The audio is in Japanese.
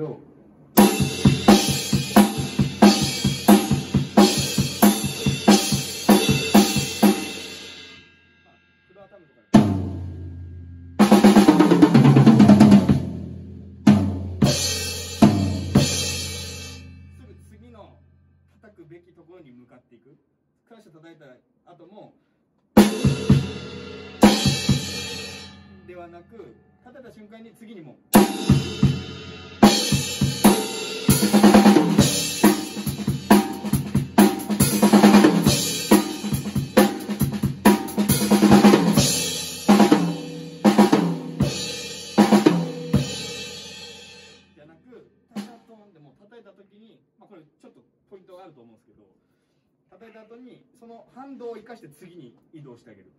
れをフロアタムとかすぐ次の叩くべきところに向かっていく。クラッシュ叩いた後も。ではなく叩いた瞬間に次にも。時に、まあ、これちょっとポイントがあると思うんですけど叩いた後にその反動を生かして次に移動してあげる。